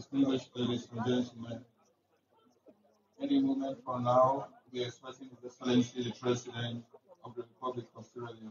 Distinguished ladies and gentlemen, any moment from now, we are expecting the Excellency the President of the Republic of Sierra Leone.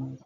rwanda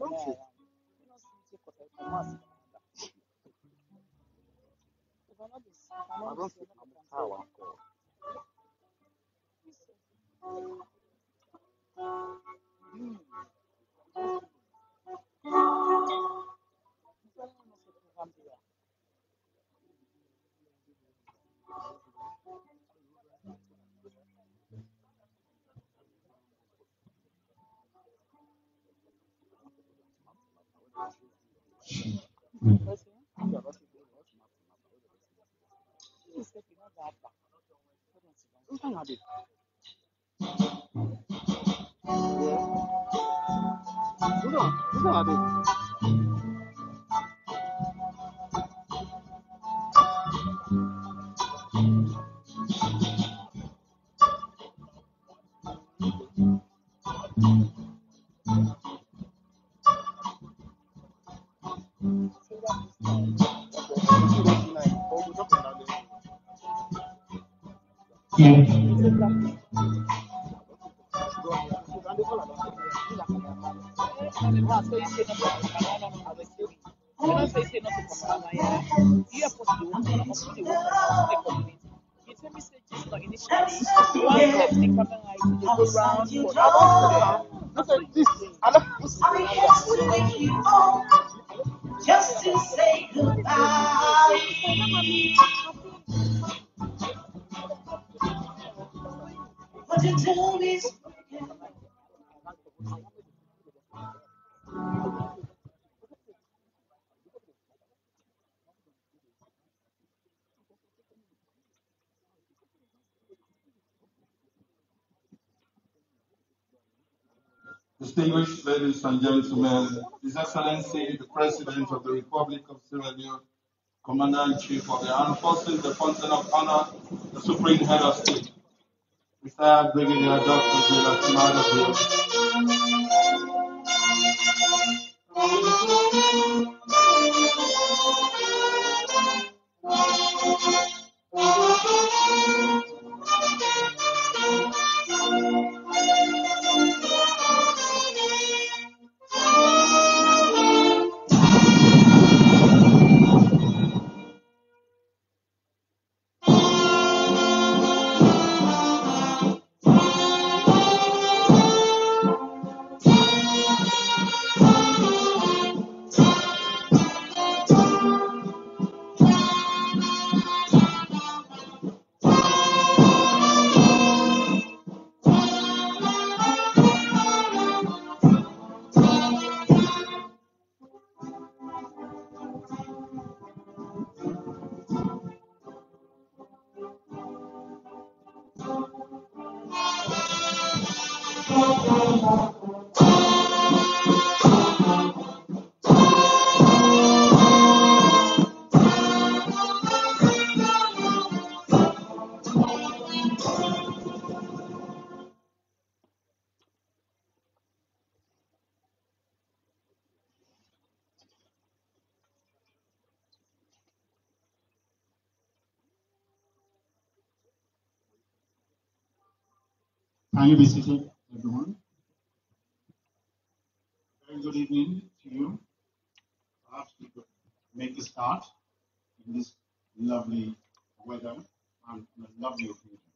Pronto. Thank you. Wake you just to say goodbye. Distinguished ladies and gentlemen, His Excellency the President of the Republic of Sierra Leone, Commander-in-Chief of the Armed Forces, the Fountain of Honor, the Supreme Head of State, retired Brigadier Dr. Julius Maada Can you be seated, everyone? Very good evening to you. Perhaps we could make a start in this lovely weather and a lovely occasion.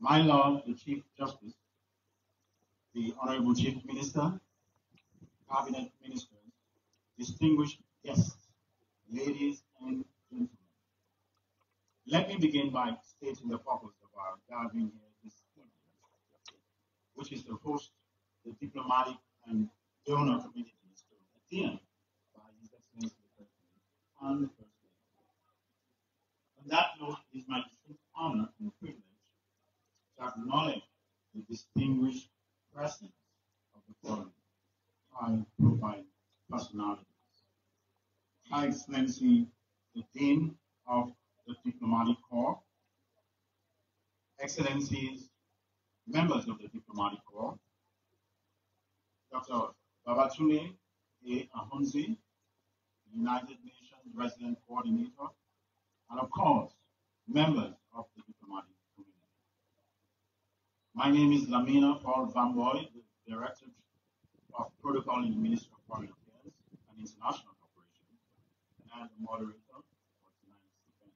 My Lord, the Chief Justice, the Honorable Chief Minister, Cabinet Ministers, distinguished guests, ladies and gentlemen. Let me begin by stating the purpose of our gathering here this evening, which is to host the diplomatic and donor communities to attend by His Excellency the President and the First Lady. On that note, it is my distinct honor and privilege to acknowledge the distinguished presence of the foreign high profile personalities. High Excellency, the Dean of the Diplomatic Corps, Excellencies, members of the Diplomatic Corps, Dr. Babatunde A. Ahonsi, United Nations resident coordinator, and of course, members of the diplomatic. My name is Lamina Paul Van Boy, the Director of Protocol in the Ministry of Foreign Affairs and International Cooperation, and the moderator for tonight's event.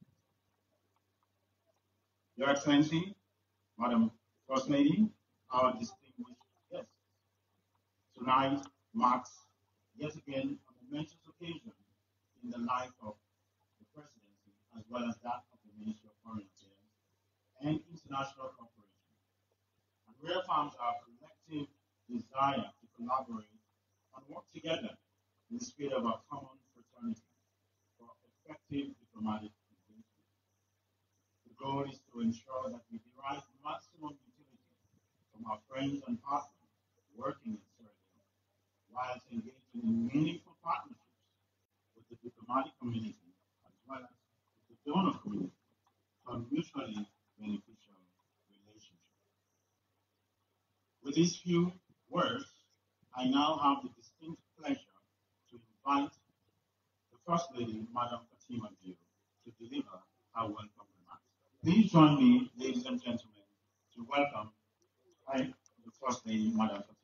Your Excellency, Madam First Lady, our distinguished guests, tonight marks yet again a momentous occasion in the life of the presidency as well as that of the Ministry of Foreign Affairs and International Cooperation, and reaffirms our collective desire to collaborate and work together in the spirit of our common fraternity for effective diplomatic engagement. The goal is to ensure that we derive maximum utility from our friends and partners working in Leone, whilst engaging in meaningful partnerships with the diplomatic community as well as with the donor community for mutually beneficial relationship. With these few words, I now have the distinct pleasure to invite the First Lady, Madam Fatima Bio, to deliver her welcome remarks. Please join me, ladies and gentlemen, to welcome I, the First Lady, Madam Fatima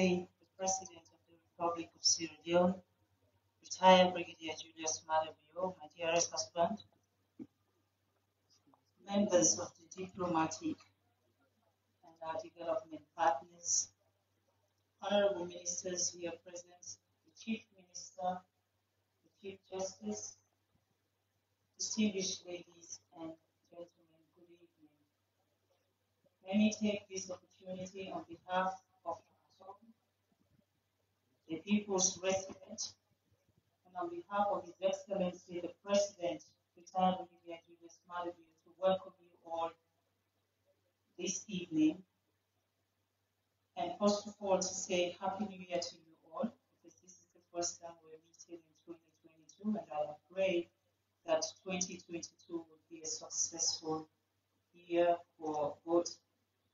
The President of the Republic of Sierra Leone, retired Brigadier Julius Maada Bio, my dearest husband, members of the diplomatic and our development partners, honorable ministers here present, the Chief Minister, the Chief Justice, distinguished ladies and gentlemen, good evening. Let me take this opportunity on behalf the People's Resident, and on behalf of His Excellency the President, retired Brigadier Julius to welcome you all this evening. And first of all, to say Happy New Year to you all, because this is the first time we're meeting in 2022, and I pray that 2022 will be a successful year for both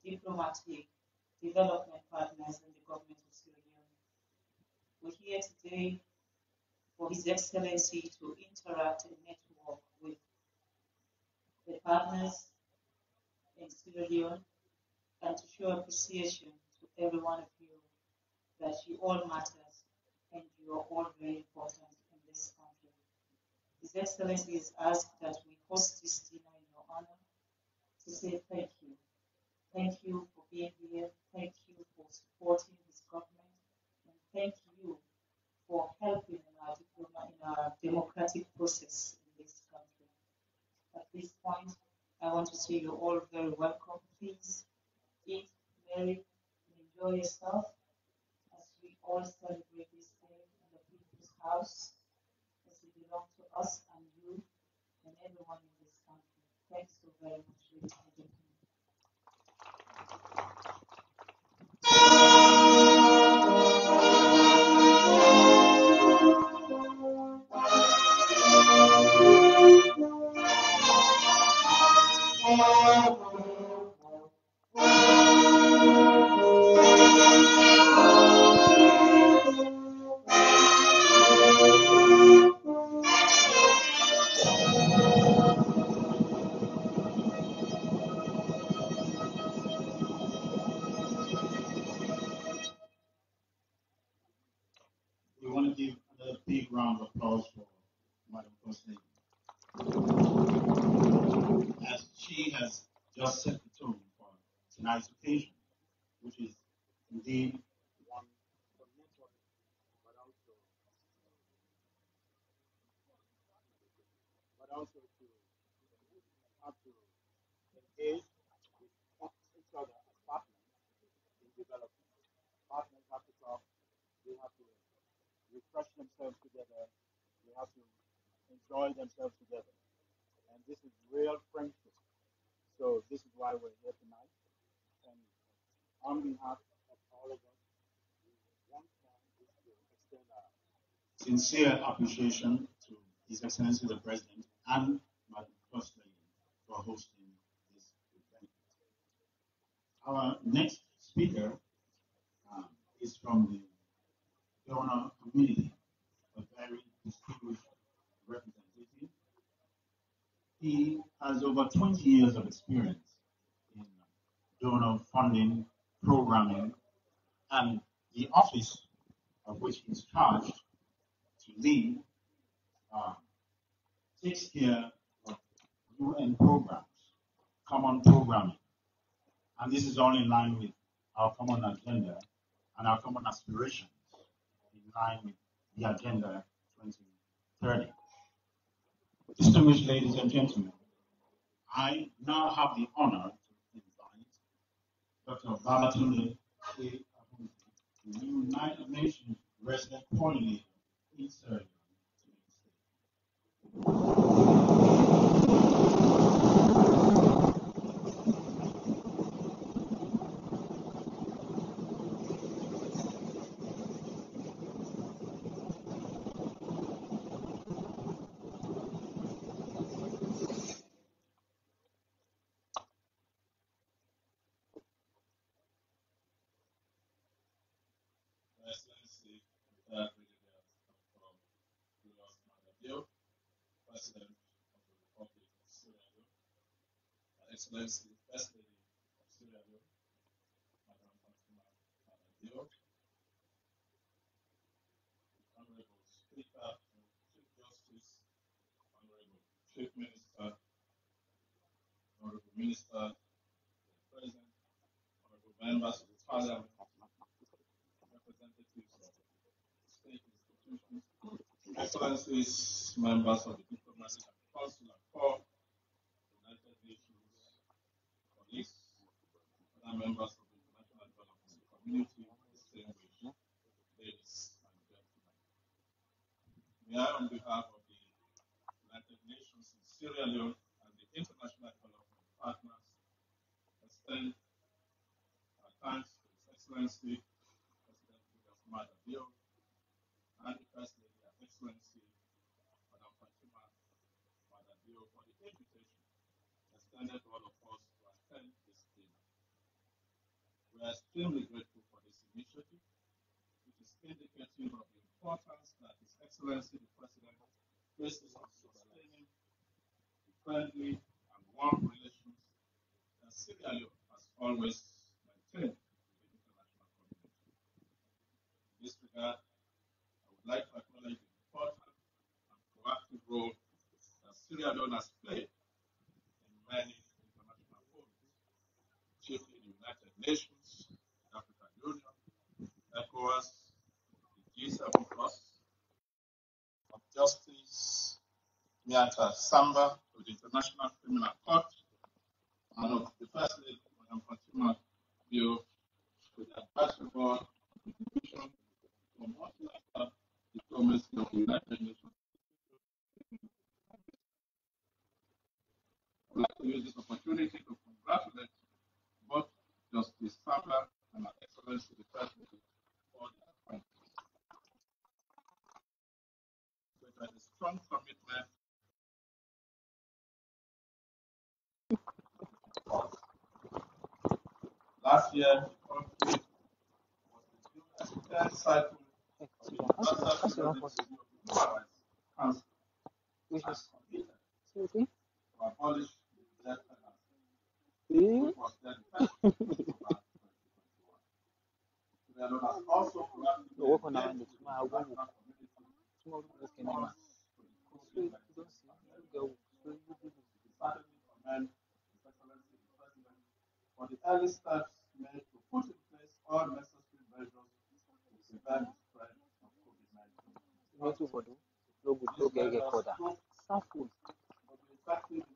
diplomatic development partners and the government of. We're here today for His Excellency to interact and network with the partners in Sierra Leone and to show appreciation to every one of you that you all matters and you are all very important in this country. His Excellency has asked that we host this dinner in your honor to say thank you. Thank you for being here. Thank you for supporting this government. And thank for helping in our, diploma, in our democratic process in this country. At this point, I want to say you're all very welcome. Please eat, marry, and enjoy yourself as we all celebrate this day in the people's house as it belongs to us and you and everyone in this country. Thanks so very much, ladies and gentlemen. Oh. She has just set the tone for tonight's occasion, which is indeed one for network, but also, but also to have to engage with each other as partners they have to refresh themselves together. They have to enjoy themselves together. And this is real friendship. So this is why we're here tonight. And on behalf of all of us, we want to extend our Sincere appreciation to His Excellency the President and Madam First Lady for hosting this event. Our next speaker um, is from the donor community, a very distinguished representative. He has over 20 years of experience in donor funding, programming, and the office of which he is charged to lead uh, takes care of UN programs, common programming. And this is all in line with our common agenda and our common aspirations, in line with the Agenda 2030. Distinguished ladies and gentlemen, I now have the honor to invite Dr. Babatunde A. Ahonsi, the United Nations resident coordinator in Sierra Leone, to make a statement. Your Excellency, retired Brigadier Dr. Julius Magadeo, President of the Republic of Sierra Leone, Your Excellency, First of Sierra Leone, Honorable Speaker, Chief Justice, Honorable Chief Minister, Honorable Minister, President, Honorable members of the Parliament, representatives of state institutions, excellencies, members of the diplomatic and consular corps, United Nations, police, other members of the international development community, distinguished ladies and gentlemen. May I, on behalf of the United Nations in Sierra Leone and the international development partners, extend our thanks to His Excellency President Maada and the First Lady, Her Excellency, Madam Fatima Maada Bio, for the invitation all of us to attend this dinner. We are extremely grateful for this initiative, which is indicative of the importance that His Excellency the President places on sustaining the friendly and warm relations that Leone has always maintained with the international community. In this regard, I would like to acknowledge the important and proactive role that Leone has played in many international forums, chiefly the United Nations, the African Union, ECOWAS, the G7 Plus, of Justice Miatta Samba to the International Criminal Court, and of the First Lady, Madam Fatima Bio, to the Advisory Board Contribution for multilateral diplomacy of the United Nations. I'd like to use this opportunity to congratulate both Justice Samba and Her Excellency the Lady for their appointment. So it has a strong commitment Last year, the country was the third cycle of the Universal Periodic Review of Human Rights Council Which has is committed to abolish the death penalty, which was then effective in October 2021. Sierra Leone has also proactively No, work on our engaged end. with the Tomorrow, I will. international community Tomorrow, let's get in in. response to the So you COVID-19 don't see. pandemic. You go. So you do this. We certainly commend His Excellency the President for the early steps made to put in place all necessary measures to prevent the spread of COVID-19. You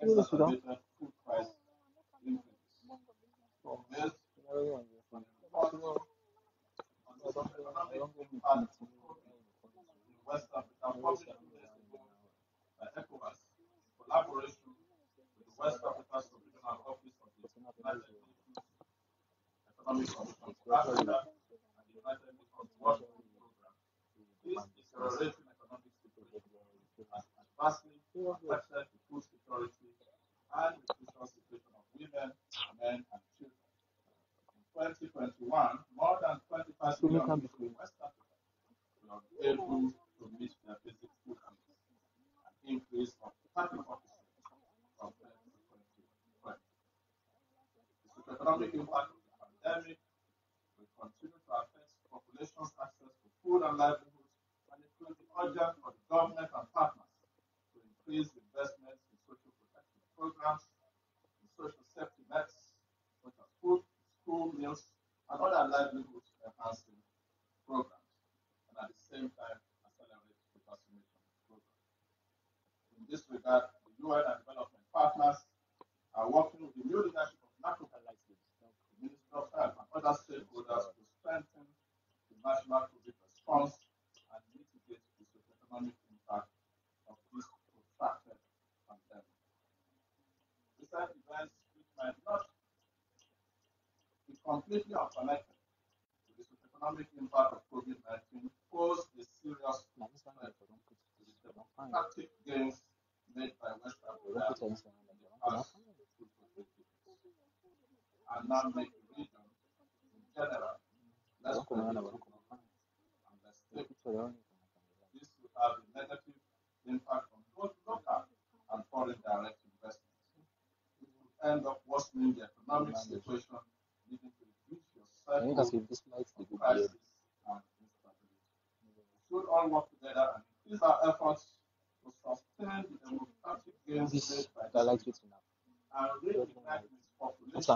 Vamos estudar. Então.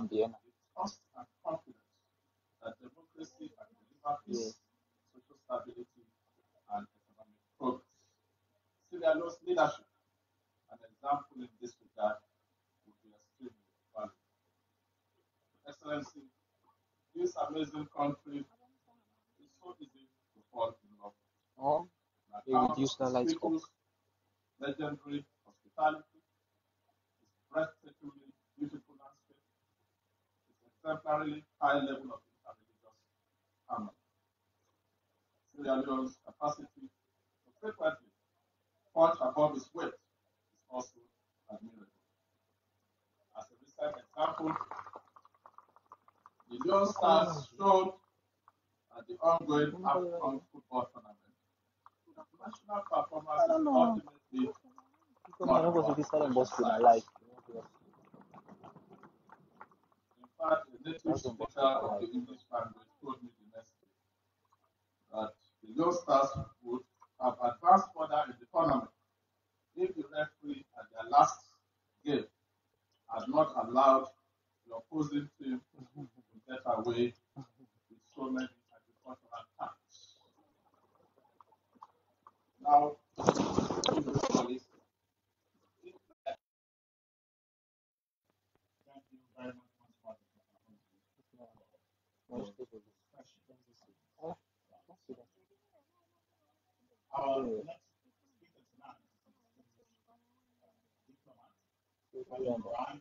también. Yeah. Cyril's leadership, an example in this regard, would be extremely valuable. Excellency, this amazing country is so easy to fall in love. Oh, they reduce the lights football tournament. National performance I don't know. Because I'm going to be selling boss in my life. In fact, a native speaker of the English language told me the next day that the Young would have advanced further in the tournament if the referee at their last game had not allowed the opposing team to get away with so many agricultural attacks how. Thank you Our next speaker tonight, diplomat, Brian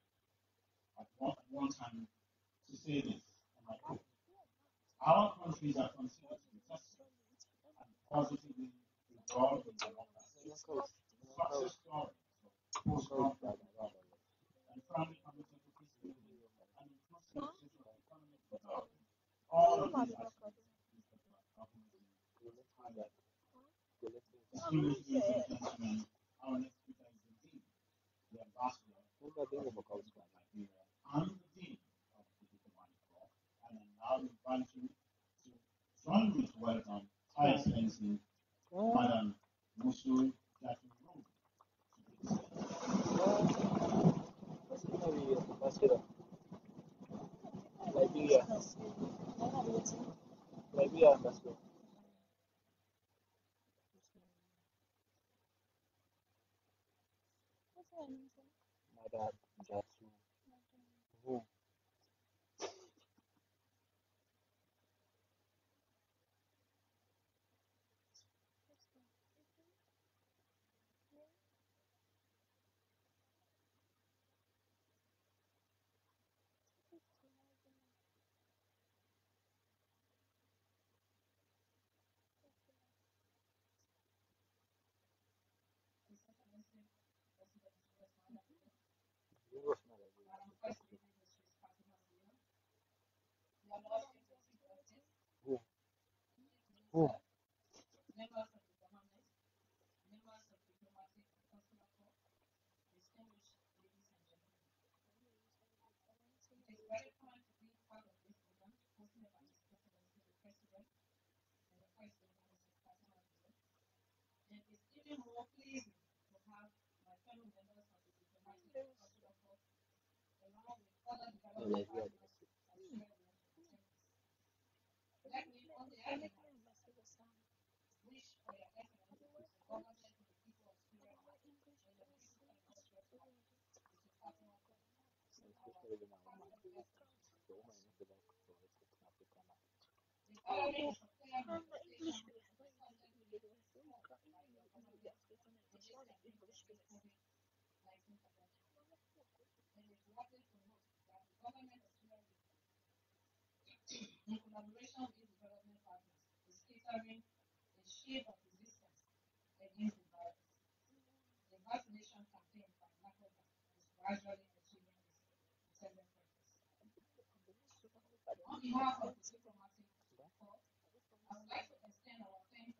one, one time to say this. Our countries are considered to be successful and positively involved in the Success post-conflict English in collaboration with development partners is catering a shape of resistance against the virus. The vaccination campaign by is gradually achieving this intended purpose. On behalf of the diplomatic I would like to extend our thanks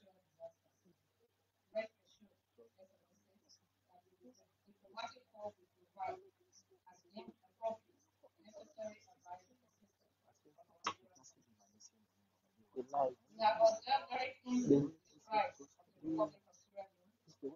life. Then the, it's the way.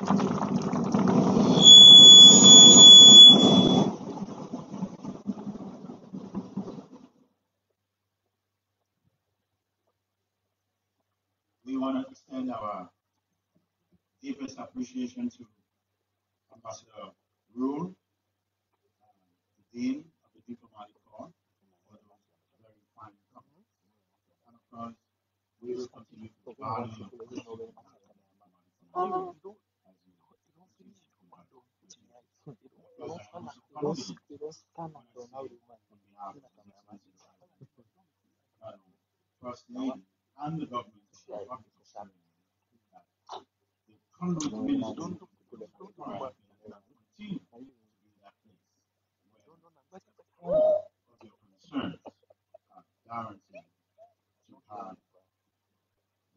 We want to extend our deepest appreciation to Ambassador Rule, the Dean of the Diplomatic Corps, for those very fine comments. And of course, we will continue to value. Oh. Have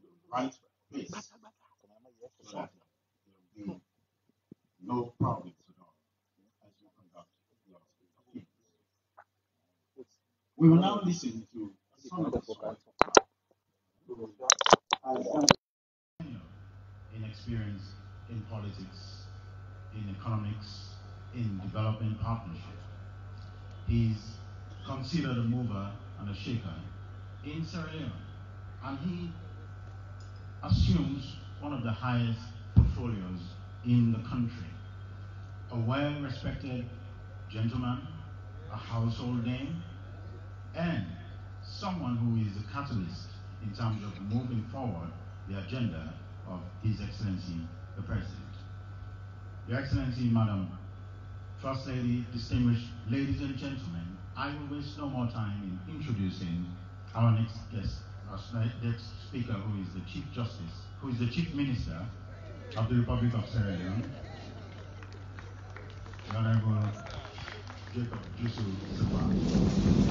the right place. So there will be no problems at all as you conduct your affairs. We will now listen to a song of the soil. in experience in politics, in economics, in developing partnership. He's considered a mover and a shaker in Sierra Leone, and he assumes one of the highest portfolios in the country. A well-respected gentleman, a household name, and someone who is a catalyst in terms of moving forward the agenda of His Excellency the President. Your Excellency, Madam First Lady, distinguished ladies and gentlemen, I will waste no more time in introducing our next guest, our next speaker, who is the Chief Justice, who is the Chief Minister of the Republic of Sierra Leone, Honorable Jacob Jusu Saffa.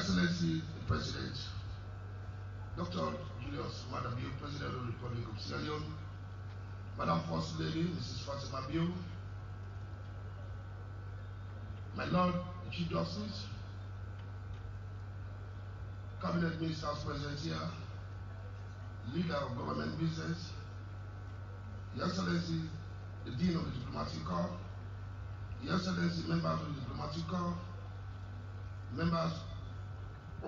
Excellency, the President, Dr. Julius Maada Bio, President of the Republic of Sierra Leone, Madam First Lady, Mrs. Fatima Bio, my Lord, Chief Justice, Cabinet Ministers present here, leader of government business, Your Excellency, the Dean of the Diplomatic Corps, Your Excellency, members of the Diplomatic Corps, members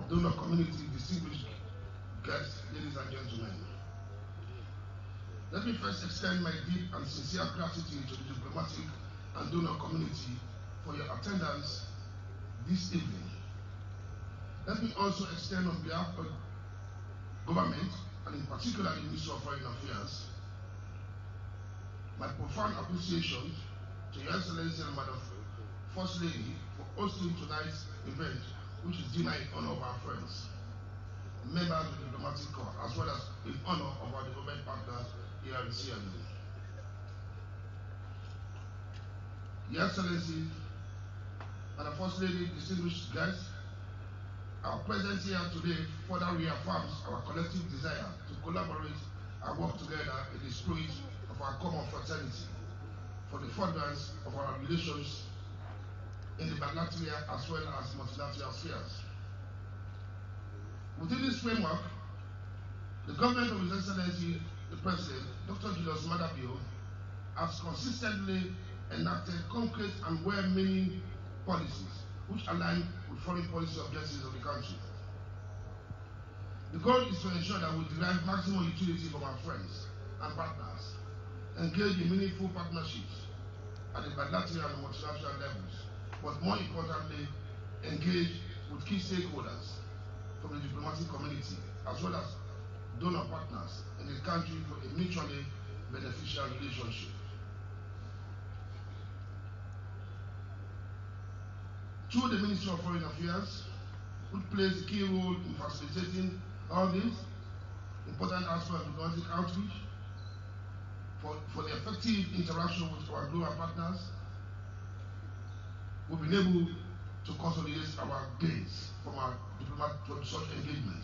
donor community, distinguished guests, ladies and gentlemen. Let me first extend my deep and sincere gratitude to the diplomatic and donor community for your attendance this evening. Let me also extend on behalf of government, and in particular the Ministry of Foreign Affairs, my profound appreciation to Your Excellency and Madam First Lady for hosting tonight's event, which is dinner in honor of our friends, members of the diplomatic corps, as well as in honor of our development partners here in Leone. Your Excellency, Madam First Lady, distinguished guests, our presence here today further reaffirms our collective desire to collaborate and work together in the spirit of our common fraternity for the furtherance of our relations in the bilateral as well as multilateral spheres. Within this framework, the government of His Excellency, the President, Dr. Julius Maada Bio, has consistently enacted concrete and well-meaning policies which align with foreign policy objectives of the country. The goal is to ensure that we derive maximum utility from our friends and partners, engage in meaningful partnerships at the bilateral and multilateral levels, but more importantly, engage with key stakeholders from the diplomatic community as well as donor partners in the country for a mutually beneficial relationship. Through the Ministry of Foreign Affairs, which plays a key role in facilitating all these important aspects of diplomatic outreach, for, for the effective interaction with our global partners, we've been able to consolidate our gains from our diplomatic from such engagement.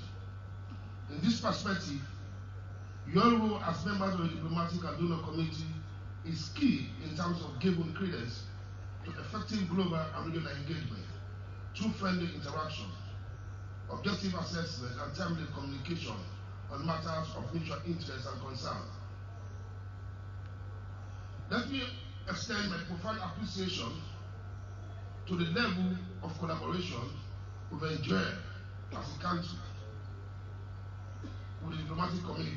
In this perspective, your role as members of the diplomatic and donor community is key in terms of giving credence to effective global and regional engagement through friendly interaction, objective assessment, and timely communication on matters of mutual interest and concern. Let me extend my profound appreciation to the level of collaboration we've enjoyed as a country with the diplomatic community.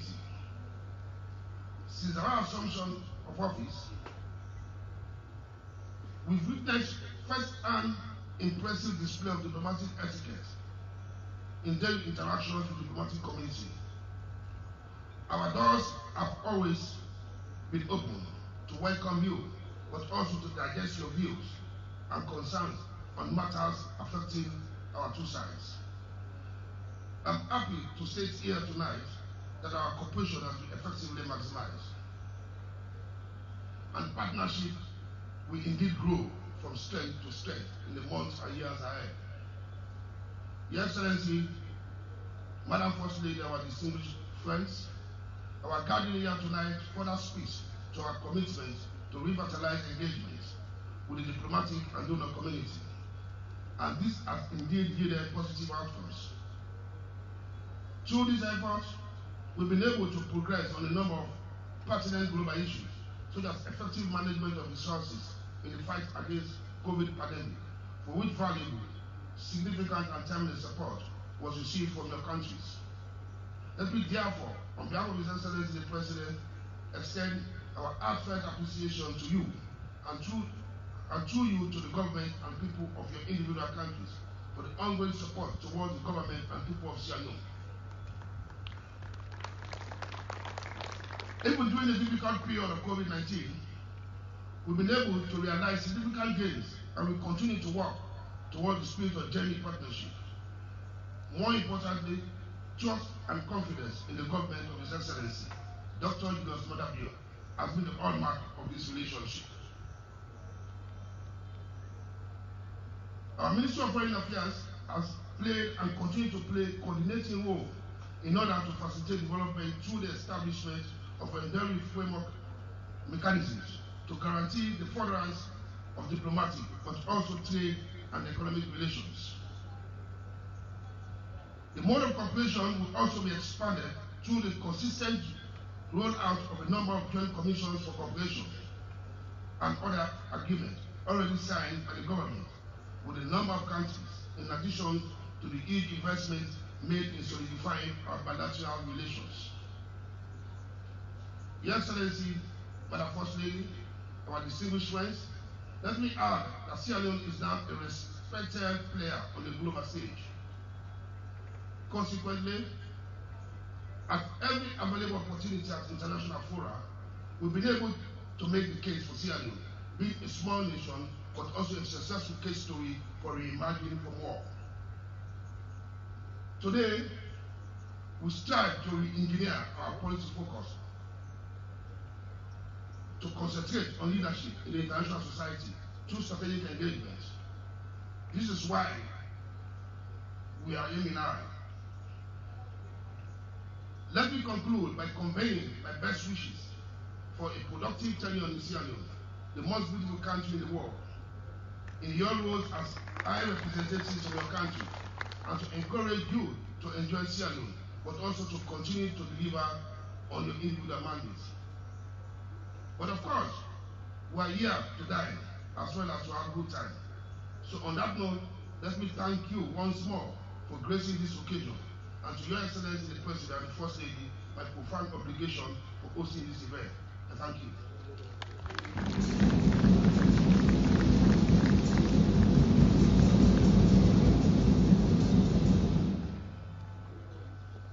Since our assumption of office, we've witnessed first-hand impressive display of diplomatic etiquette in daily interactions with the diplomatic community. Our doors have always been open to welcome you, but also to digest your views and concerns on matters affecting our two sides. I'm happy to state here tonight that our cooperation has been effectively maximized. And partnership will indeed grow from strength to strength in the months and years ahead. Your Excellency, Madam First Lady, our distinguished friends, our gathering here tonight further speaks to our commitment to revitalize engagement with the diplomatic and donor community. And this has indeed yielded positive outcomes. Through these efforts, we've been able to progress on a number of pertinent global issues, such as effective management of resources in the fight against COVID pandemic, for which valuable, significant and timely support was received from your countries. Let me therefore, on behalf of His Excellency the President, extend our heartfelt appreciation to you and through, and through you to the government and people of your individual countries for the ongoing support towards the government and people of Sierra Leone. Even during the difficult period of COVID 19, we've been able to realize significant gains and we continue to work towards the spirit of genuine partnership. More importantly, trust and confidence in the government of His Excellency, Dr. Julius Maada Bio, has been the hallmark of this relationship. Our Ministry of Foreign Affairs has played and continues to play a coordinating role in order to facilitate development through the establishment of enduring framework mechanisms to guarantee the furtherance of diplomatic but also trade and economic relations. The mode of cooperation will also be expanded through the consistent rollout of a number of joint commissions for cooperation and other agreements already signed by the government with a number of countries, in addition to the huge investment made in solidifying our bilateral relations. Your Excellency, Madam First Lady, our distinguished friends, let me add that Sierra Leone is now a respected player on the global stage. Consequently, at every available opportunity at international fora, we've been able to make the case for Sierra Leone, being a small nation, but also a successful case story for reimagining from war. Today, we strive to re-engineer our policy focus to concentrate on leadership in the international society through strategic engagement. This is why we are aiming high. Let me conclude by conveying my best wishes for a productive tenure in Sierra Leone, the most beautiful country in the world, in your roles as high representatives of your country, and to encourage you to enjoy Leone, but also to continue to deliver on your individual mandates. But of course, we are here to dine as well as to have good time. So on that note, let me thank you once more for gracing this occasion and to Your Excellency the President and First Lady my profound obligation for hosting this event. I thank you.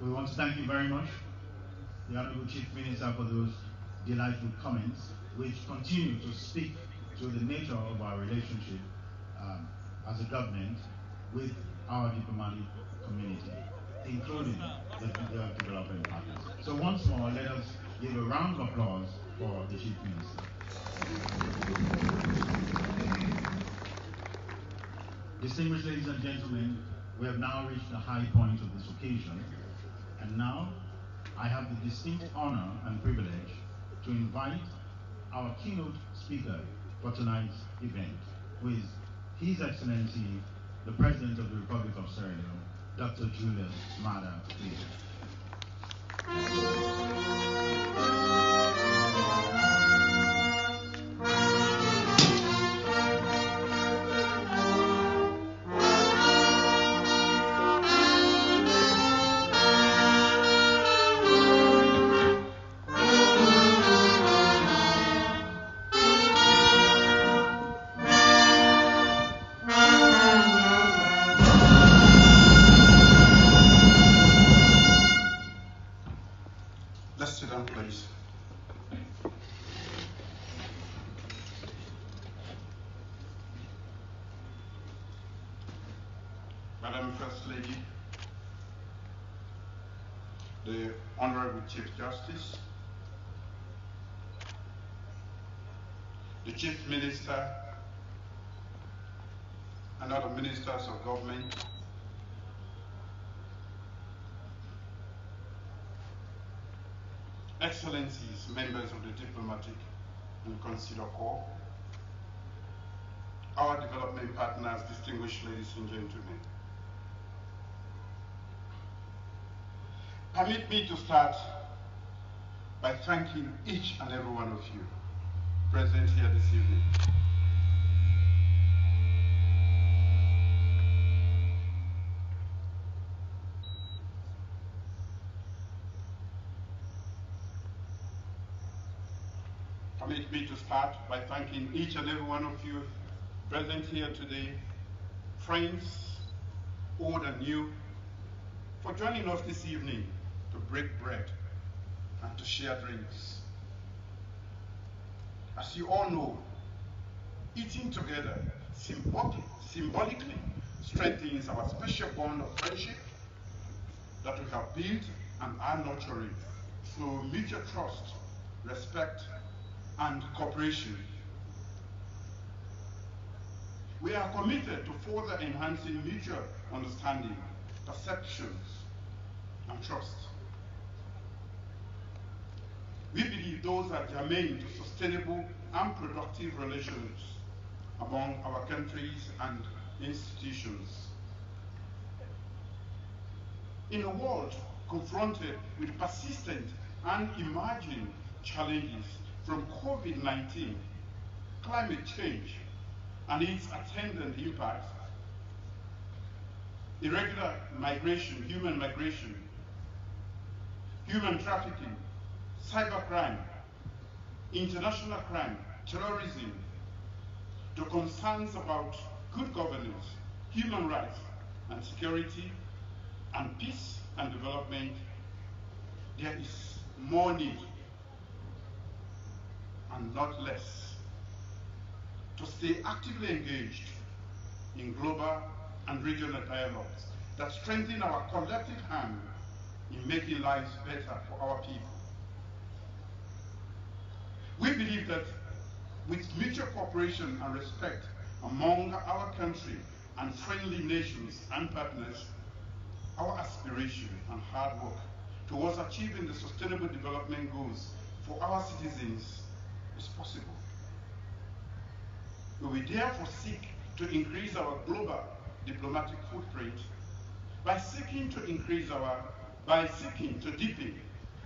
We want to thank you very much, the Honorable Chief Minister, for those delightful comments, which continue to speak to the nature of our relationship um, as a government with our diplomatic community, including the, the development partners. So once more, let us give a round of applause for the Chief Minister. Distinguished ladies and gentlemen, we have now reached the high point of this occasion, and now I have the distinct honor and privilege to invite our keynote speaker for tonight's event, who is His Excellency, the President of the Republic of Sierra Leone, Dr. Julius Maada. Our development partners, distinguished ladies and gentlemen. Permit me to start by thanking each and every one of you present here this evening. Permit me to start by thanking each and every one of you present here today, friends, old and new, for joining us this evening to break bread and to share drinks. As you all know, eating together symbolic, symbolically strengthens our special bond of friendship that we have built and are nurturing through mutual trust, respect, and cooperation. We are committed to further enhancing mutual understanding, perceptions, and trust. We believe those are germane to sustainable and productive relations among our countries and institutions. In a world confronted with persistent and emerging challenges from COVID-19, climate change, and its attendant impacts, irregular migration, human migration, human trafficking, cybercrime, international crime, terrorism, to concerns about good governance, human rights and security, and peace and development, there is more need and not less to stay actively engaged in global and regional dialogues that strengthen our collective hand in making lives better for our people. We believe that with mutual cooperation and respect among our country and friendly nations and partners, our aspiration and hard work towards achieving the sustainable development goals for our citizens is possible. We will therefore seek to increase our global diplomatic footprint by seeking to increase our, by seeking to deepen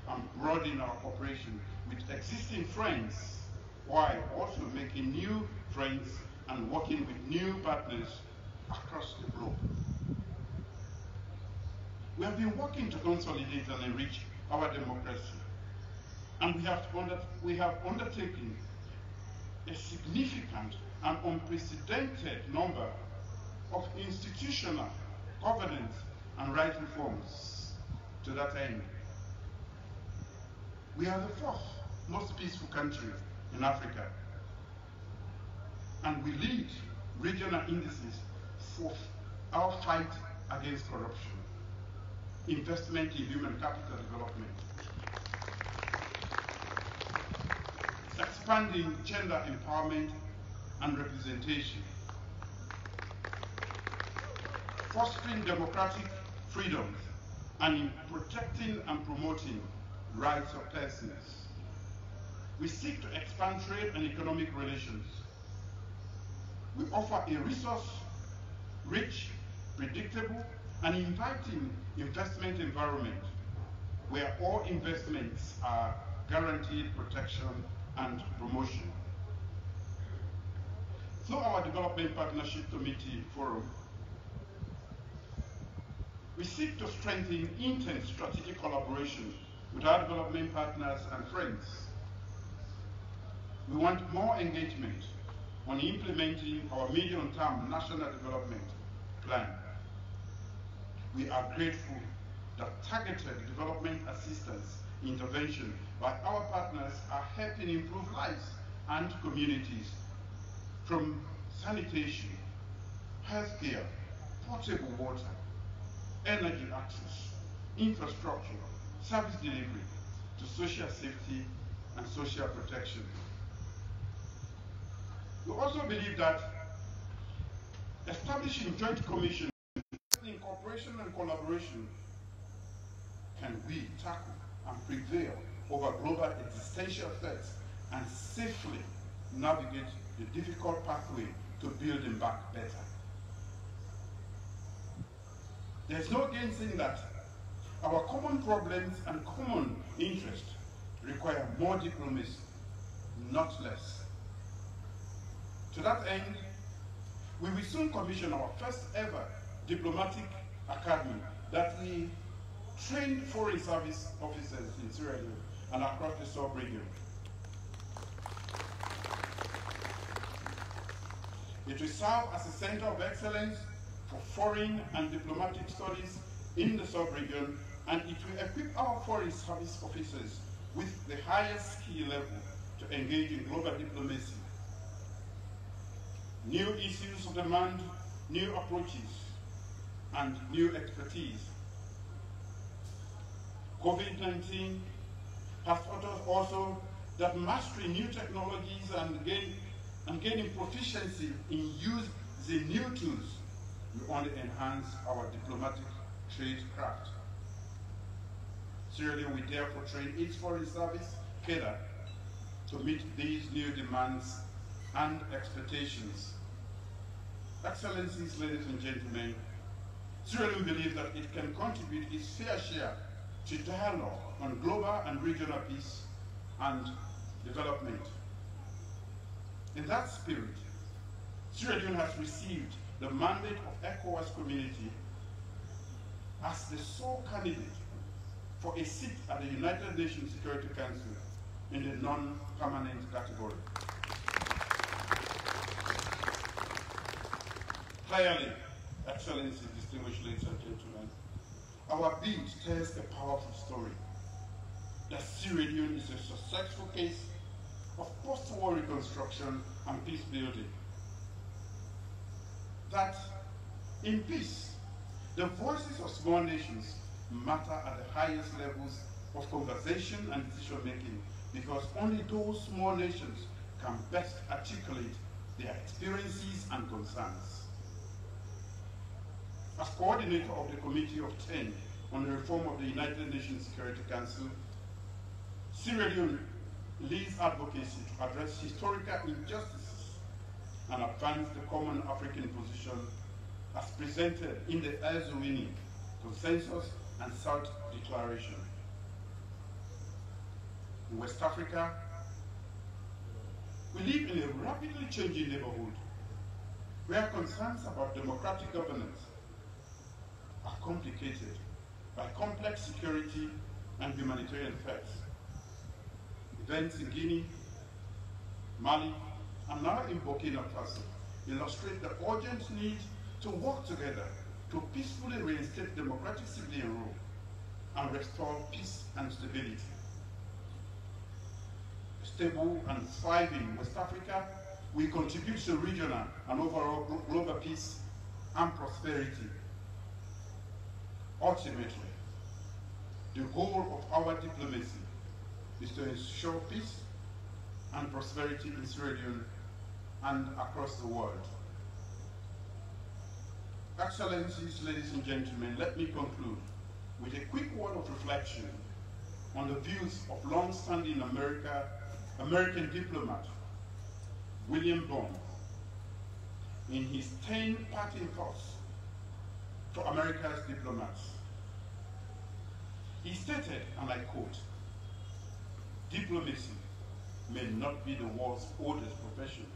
and broaden our cooperation with existing friends while also making new friends and working with new partners across the globe. We have been working to consolidate and enrich our democracy, and we have, under, we have undertaken a significant and unprecedented number of institutional, governance, and right reforms to that end. We are the fourth most peaceful country in Africa, and we lead regional indices for our fight against corruption, investment in human capital development, expanding gender empowerment and representation, fostering democratic freedoms, and in protecting and promoting rights of persons. We seek to expand trade and economic relations. We offer a resource-rich, predictable, and inviting investment environment where all investments are guaranteed protection and promotion. Through our Development Partnership Committee Forum, we seek to strengthen intense strategic collaboration with our development partners and friends. We want more engagement on implementing our medium-term national development plan. We are grateful that targeted development assistance intervention by our partners are helping improve lives and communities from sanitation, healthcare, potable water, energy access, infrastructure, service delivery, to social safety and social protection. We also believe that establishing joint commission in cooperation and collaboration can we tackle and prevail over global existential threats and safely navigate the difficult pathway to building back better. There's no gainsaying that our common problems and common interests require more diplomacy, not less. To that end, we will soon commission our first ever diplomatic academy that we train foreign service officers in Sierra Leone and across the sub-region. It will serve as a center of excellence for foreign and diplomatic studies in the sub-region, and it will equip our foreign service officers with the highest skill level to engage in global diplomacy. New issues demand new approaches and new expertise. COVID-19 has taught us also that mastering new technologies and, gain, and gaining proficiency in using the new tools will only enhance our diplomatic trade craft. Leone will therefore train its foreign service further to meet these new demands and expectations. Excellencies, ladies and gentlemen, Sierra Leone believes that it can contribute its fair share to dialogue on global and regional peace and development. In that spirit, Sierra Leone has received the mandate of ECOWAS community as the sole candidate for a seat at the United Nations Security Council in the non-permanent category. Clearly, Excellencies, distinguished ladies and gentlemen, our bid tells a powerful story that Sierra Leone is a successful case of post-war reconstruction and peace building. That in peace, the voices of small nations matter at the highest levels of conversation and decision making because only those small nations can best articulate their experiences and concerns. As coordinator of the Committee of 10 on the reform of the United Nations Security Council, Sierra Leone leads advocacy to address historical injustices and advance the common African position as presented in the Ezulwini Consensus and Sirte Declaration. In West Africa, we live in a rapidly changing neighborhood where concerns about democratic governance are complicated by complex security and humanitarian threats. Events in Guinea, Mali, and now in Burkina Faso illustrate the urgent need to work together to peacefully reinstate democratic civilian rule and restore peace and stability. Stable and thriving West Africa will contribute to regional and overall global peace and prosperity Ultimately, the goal of our diplomacy is to ensure peace, and prosperity in Sierra Leone and across the world. Excellencies, ladies and gentlemen, let me conclude with a quick word of reflection on the views of long-standing America, American diplomat William Bond in his 10 parting thoughts to America's diplomats. He stated, and I quote, diplomacy may not be the world's oldest profession,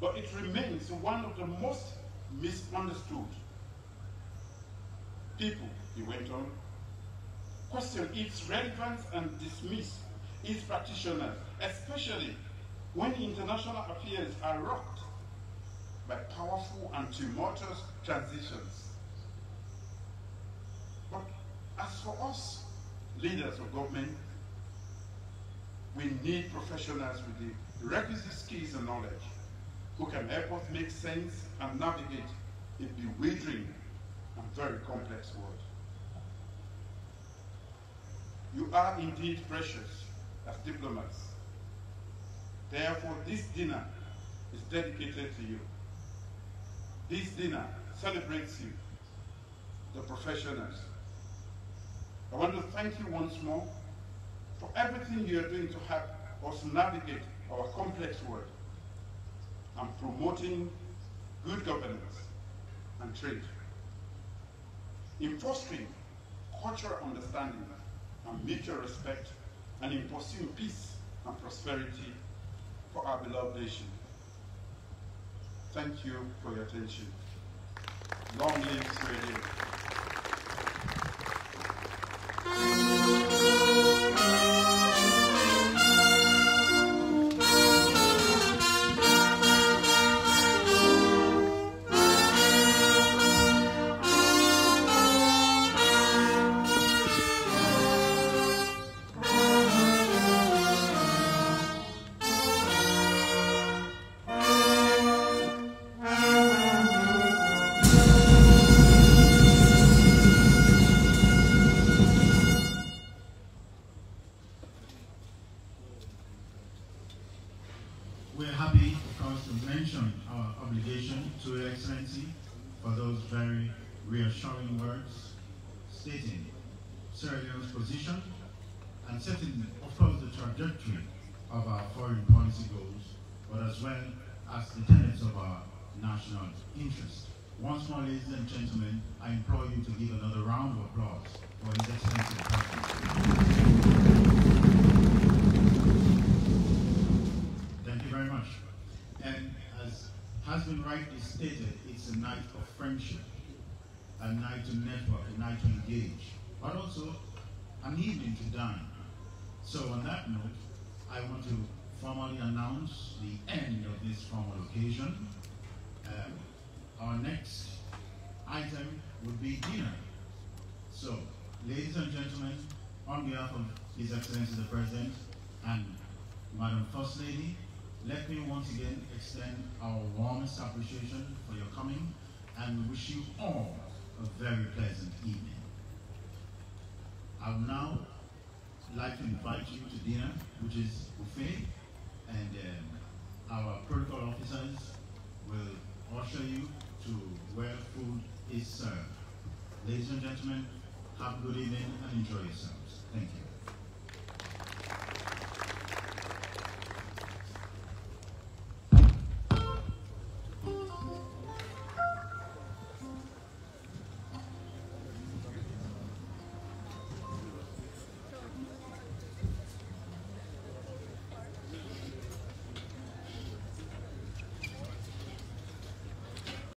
but it remains one of the most misunderstood. People, he went on, question its relevance and dismiss its practitioners, especially when international affairs are rocked by powerful and tumultuous transitions. But as for us, leaders of government, we need professionals with the requisite skills and knowledge who can help us make sense and navigate a bewildering and very complex world. You are indeed precious as diplomats. Therefore, this dinner is dedicated to you. This dinner celebrates you, the professionals. I want to thank you once more for everything you are doing to help us navigate our complex world and promoting good governance and trade. In fostering cultural understanding and mutual respect and in pursuing peace and prosperity for our beloved nation. Thank you for your attention. Long live Sierra for those very reassuring words stating Leone's position and setting, of course, the trajectory of our foreign policy goals, but as well as the tenets of our national interest. Once more, ladies and gentlemen, I implore you to give another round of applause for His Excellency the President. Thank you very much. And as has been rightly stated, it's a night of friendship, a night to network, a night to engage, but also an evening to dine. So on that note, I want to formally announce the end of this formal occasion. Um, our next item would be dinner. So, ladies and gentlemen, on behalf of His Excellency the President and Madam First Lady, let me once again extend our warmest appreciation for your coming and wish you all a very pleasant evening. I would now like to invite you to dinner, which is buffet, and um, our protocol officers will usher you to where food is served. Ladies and gentlemen, have a good evening and enjoy yourselves. Thank you.